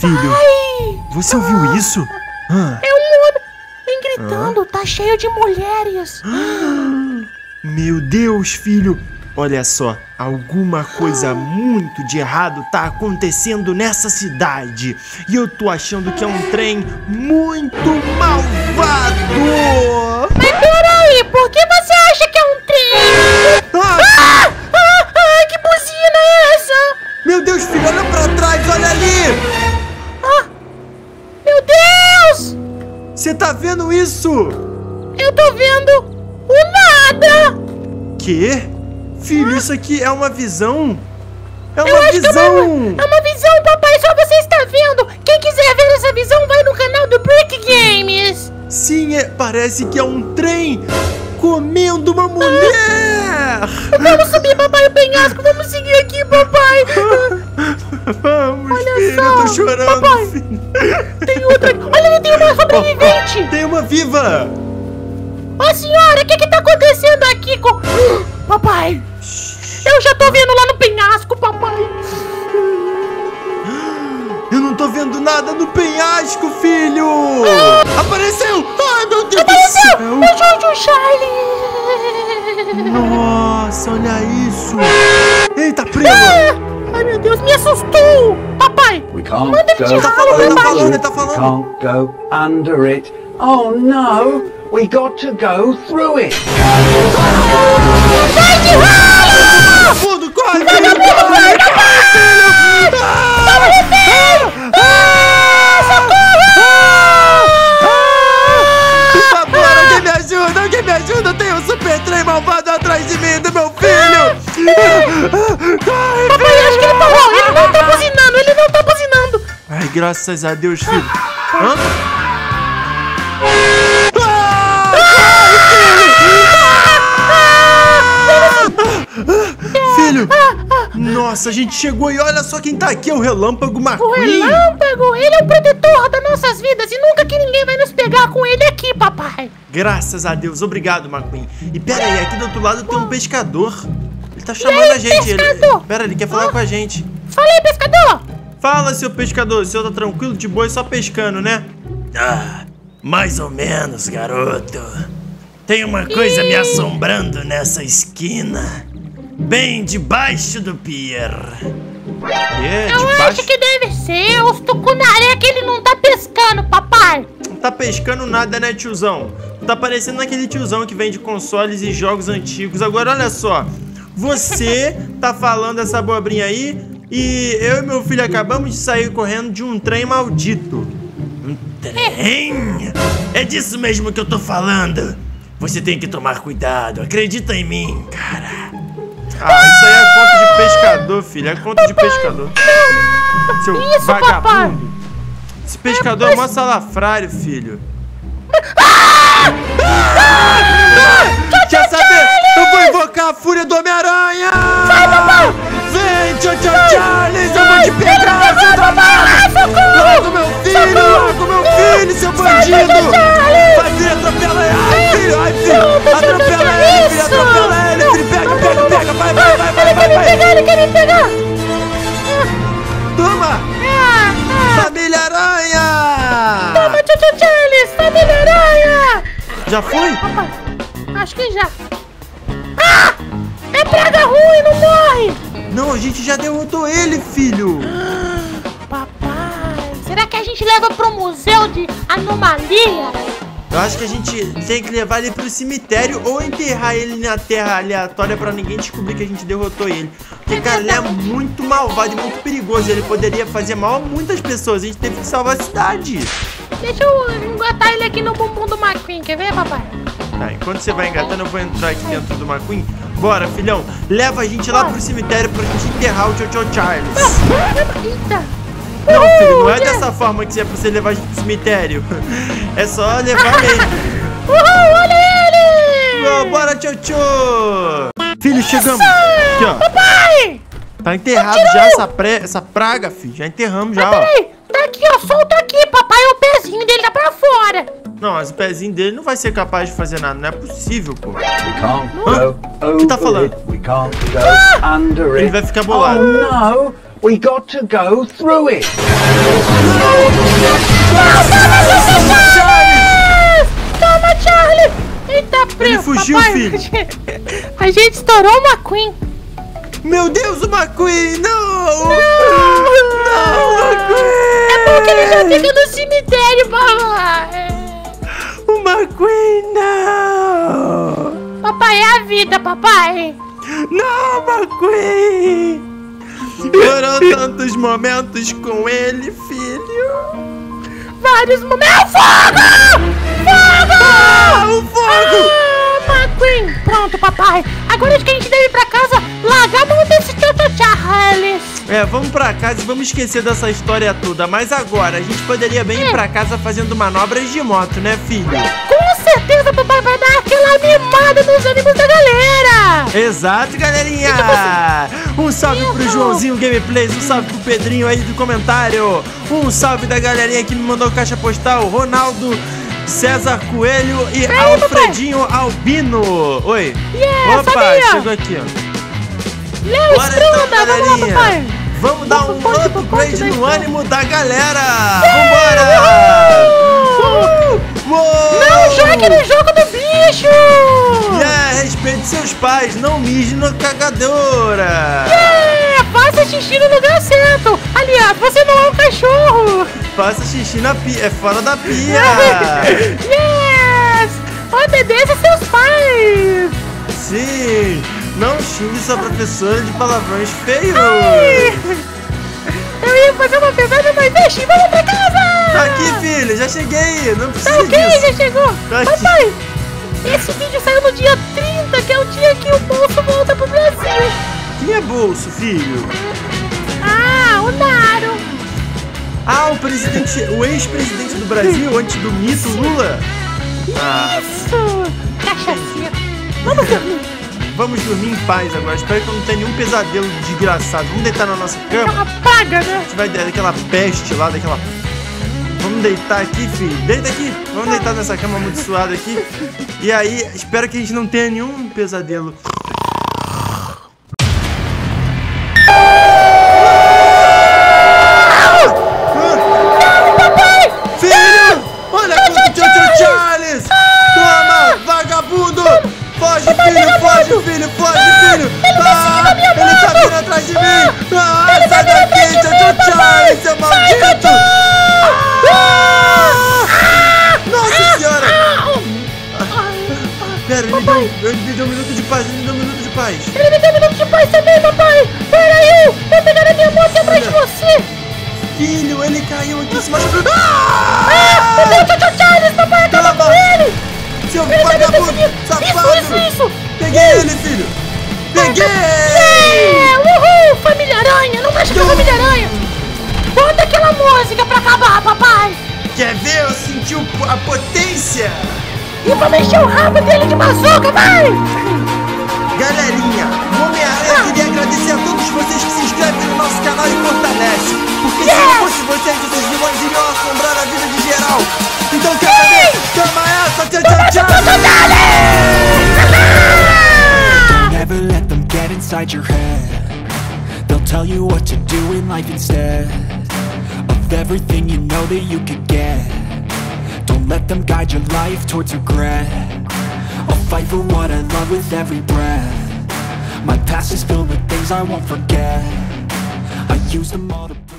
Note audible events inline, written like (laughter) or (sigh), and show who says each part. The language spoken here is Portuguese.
Speaker 1: Filho, você ouviu isso? Hã?
Speaker 2: É um homem gritando, tá cheio de mulheres. (gasps)
Speaker 1: Meu Deus, filho. Olha só, alguma coisa (gasps) muito de errado tá acontecendo nessa cidade. E eu tô achando que é um trem muito malvado.
Speaker 2: Mas peraí, por que você acha que é um trem?
Speaker 1: Ah,
Speaker 2: Ah, ah, ah, que buzina é essa?
Speaker 1: meu Deus, filho, olha pra trás, olha ali. Você tá vendo isso?
Speaker 2: Eu tô vendo o nada!
Speaker 1: Quê? Filho, isso aqui é uma visão? É
Speaker 2: Eu
Speaker 1: uma
Speaker 2: que é
Speaker 1: visão!
Speaker 2: uma, é uma visão, papai, só você está vendo. Quem quiser ver essa visão, vai no canal do Brick Games.
Speaker 1: Sim, é, parece que é um trem comendo uma mulher! (laughs)
Speaker 2: Vamos subir, papai, o penhasco. Vamos seguir aqui, papai. (laughs)
Speaker 1: Vamos,
Speaker 2: Olha
Speaker 1: filho,
Speaker 2: só,
Speaker 1: eu tô chorando,
Speaker 2: papai.
Speaker 1: filho.
Speaker 2: Tem outra. (laughs) ali, tem uma sobrevivente.
Speaker 1: Tem uma viva!
Speaker 2: Ô, senhora, o que que tá acontecendo aqui com... Papai, eu já tô vendo lá no penhasco, papai.
Speaker 1: Eu não tô vendo nada no penhasco, filho! Apareceu! Ai, meu Deus
Speaker 2: Apareceu
Speaker 1: do
Speaker 2: o
Speaker 1: céu!
Speaker 2: Jojo Charlie.
Speaker 1: Nossa, olha isso! Ele tá preso!
Speaker 2: Ah, Ai, meu Deus, me assustou.
Speaker 3: We can't
Speaker 2: manda ele
Speaker 3: go
Speaker 2: tirar
Speaker 1: falando, ele tá falando, ele tá falando.
Speaker 3: Can't go under it. Oh no, we got to go through it.
Speaker 2: Sai de rala!
Speaker 1: Fundo, corre, filho! Corre, corre, filho! Ah! Por favor, alguém me ajuda, alguém me ajuda! Tem um super trem malvado atrás de mim, do meu filho! Graças a Deus, filho. Hã? Ah, Filho! Nossa, a gente chegou e olha só quem tá aqui, é o Relâmpago
Speaker 2: O
Speaker 1: McQueen!
Speaker 2: relâmpago, ele é o protetor das nossas vidas e nunca que ninguém vai nos pegar com ele aqui, papai.
Speaker 1: Graças a Deus, obrigado, McQueen. E pera aí, aqui do outro lado tem um pescador. Ele tá chamando a gente. Ele...
Speaker 2: pescador?
Speaker 1: Pera, ele quer falar com a gente.
Speaker 2: Fala aí, pescador.
Speaker 1: Fala, seu pescador, o senhor tá tranquilo, de boa e só pescando, né? Ah, mais ou menos, garoto. Tem uma coisa me assombrando nessa esquina. Bem debaixo do pier. É,
Speaker 2: Eu
Speaker 1: debaixo?
Speaker 2: acho que deve ser os tucunaré que ele não tá pescando, papai.
Speaker 1: Não tá pescando nada, né, tiozão? Tá parecendo aquele tiozão que vende consoles e jogos antigos. Agora, olha só. Você (laughs) tá falando essa abobrinha aí e eu e meu filho acabamos de sair correndo de um trem maldito. Um trem? É disso mesmo que eu tô falando. Você tem que tomar cuidado. Acredita em mim, cara. Ah, isso aí é conta de pescador, filho. É conta de pescador. Seu
Speaker 2: Isso, papai.
Speaker 1: vagabundo. Esse pescador é mó salafrário, filho. Quer Já foi?
Speaker 2: Papai, acho que já. Ah! É praga ruim, não morre.
Speaker 1: Não, a gente já derrotou ele, filho! (gasps)
Speaker 2: Papai, será que a gente leva pro museu de anomalia?
Speaker 1: Eu acho que a gente tem que levar ele pro cemitério ou enterrar ele na terra aleatória pra ninguém descobrir que a gente derrotou ele. Porque, cara, ele é muito malvado e muito perigoso. Ele poderia fazer mal a muitas pessoas. A gente teve que salvar a cidade.
Speaker 2: Deixa eu engatar ele aqui no bumbum do McQueen, quer ver, papai?
Speaker 1: Tá, enquanto você vai engatando, eu vou entrar aqui dentro do McQueen. Bora, filhão. Leva a gente lá pro cemitério pra gente enterrar o Jojo Charles.
Speaker 2: Eita!
Speaker 1: Não, filho, não é dessa forma que é pra você levar a gente pro cemitério. (laughs) É só levar (laughs) mesmo.
Speaker 2: Uhul, olha ele!
Speaker 1: Bora, Tchotchô! Filho, chegamos. Aqui, ó.
Speaker 2: Papai!
Speaker 1: Tá enterrado já essa, pré, essa praga, filho. Já enterramos já, ó.
Speaker 2: Peraí, tá aqui, ó, solta aqui, papai, o pezinho dele tá pra fora.
Speaker 1: Não, mas o pezinho dele não vai ser capaz de fazer nada. Não é possível, pô.
Speaker 3: We can't
Speaker 1: Hã?
Speaker 3: go
Speaker 1: que tá falando?
Speaker 3: it. We can't go under it.
Speaker 1: Ele vai ficar bolado.
Speaker 3: Oh no, We got to go through it.
Speaker 2: Toma, Charlie! Eita, primo!
Speaker 1: fugiu,
Speaker 2: papai,
Speaker 1: filho. (laughs)
Speaker 2: A gente estourou uma Queen!
Speaker 1: Meu Deus, o McQueen! Não!
Speaker 2: Não,
Speaker 1: McQueen!
Speaker 2: É porque ele já fica no cemitério, papai!
Speaker 1: O McQueen, não!
Speaker 2: Papai, é a vida, papai!
Speaker 1: Não, McQueen! Foram tantos momentos com ele, filho!
Speaker 2: Vários momentos. Fogo! Fogo!
Speaker 1: Ah, o fogo!
Speaker 2: Ah, McQueen! Pronto, papai! Agora acho que a gente
Speaker 1: É, vamos pra casa e vamos esquecer dessa história toda. Mas agora, a gente poderia bem ir pra casa fazendo manobras de moto, né, filho?
Speaker 2: Com certeza, papai vai dar aquela animada nos ânimos da galera!
Speaker 1: Exato, galerinha! Um salve pro
Speaker 2: Isso.
Speaker 1: Joãozinho Gameplays, um salve pro Pedrinho aí do comentário, um salve da galerinha que me mandou caixa postal, Ronaldo, César Coelho e Alfredinho Albino. Oi.
Speaker 2: Yeah,
Speaker 1: Opa,
Speaker 2: sabia.
Speaker 1: chegou aqui, ó.
Speaker 2: Léo
Speaker 1: Bora então,
Speaker 2: vamos lá,
Speaker 1: galerinha.
Speaker 2: papai!
Speaker 1: Vamos dar um upgrade no ânimo da galera. Vambora! Uh! Uou!
Speaker 2: Não jogue no jogo do bicho!
Speaker 1: Yeah, respeite seus pais, não mije na cagadora.
Speaker 2: É, faça xixi no lugar certo! Aliás, você não é um cachorro!
Speaker 1: Faça xixi na pia, é fora da pia. (laughs)
Speaker 2: yes! Obedeça seus pais!
Speaker 1: Sim, não xingue sua professora de palavrões feios.
Speaker 2: Eu ia fazer uma pesada, mas deixe, vamos pra casa!
Speaker 1: Tá aqui, filha, já cheguei, não
Speaker 2: Tá
Speaker 1: precisa
Speaker 2: ok,
Speaker 1: disso.
Speaker 2: já chegou!
Speaker 1: Tá aqui.
Speaker 2: Papai, esse vídeo saiu no dia 30, que é o dia que o bolso volta pro Brasil!
Speaker 1: Quem é bolso, filho?
Speaker 2: Ah, o Naro!
Speaker 1: Ah, o presidente, o ex-presidente do Brasil, antes do mito Lula. Ah,
Speaker 2: Isso! Cachaceiro! Vamos dormir!
Speaker 1: Vamos dormir em paz agora. Espero que eu não tenha nenhum pesadelo desgraçado. Vamos deitar na nossa cama.
Speaker 2: uma praga, né?
Speaker 1: A gente vai daquela peste lá, daquela. Vamos deitar aqui, filho. Deita aqui. Vamos deitar nessa cama muito suada aqui. E aí, espero que a gente não tenha nenhum pesadelo.
Speaker 2: Papai!
Speaker 1: Filho! Olha Foge, filho, foge, filho, foge, filho! Ah, ele tá vindo atrás de mim! Ah, sai daqui, Tio Charles, seu maldito! Ah! Nossa senhora! Pera, ele me, deu, ele me deu um minuto de paz, ele me deu um minuto de paz.
Speaker 2: Ele me deu um minuto de paz também, papai! Pera aí! Vou pegar a minha moto e atrás de você!
Speaker 1: Filho, ele caiu aqui, se machucou.
Speaker 2: Ah! O meu Tio Charles, papai, acaba
Speaker 1: Toma.
Speaker 2: com ele!
Speaker 1: Seu
Speaker 2: Ele tá
Speaker 1: vagabundo,
Speaker 2: perseguindo!
Speaker 1: safado!
Speaker 2: Isso, isso, isso!
Speaker 1: Peguei ele, filho! Peguei!
Speaker 2: É! Uhul! Família Aranha! Não mexe com a Família Aranha! Bota aquela música pra acabar, papai!
Speaker 1: Quer ver? Eu senti o- a potência!
Speaker 2: E vamos encher o rabo dele de bazuca, vai!
Speaker 1: Galerinha, o Homem-Aranha queria agradecer a todos
Speaker 4: inside your head. They'll tell you what to do in life instead of everything you know that you could get. Don't let them guide your life towards regret. I'll fight for what I love with every breath. My past is filled with things I won't forget. I use them all to.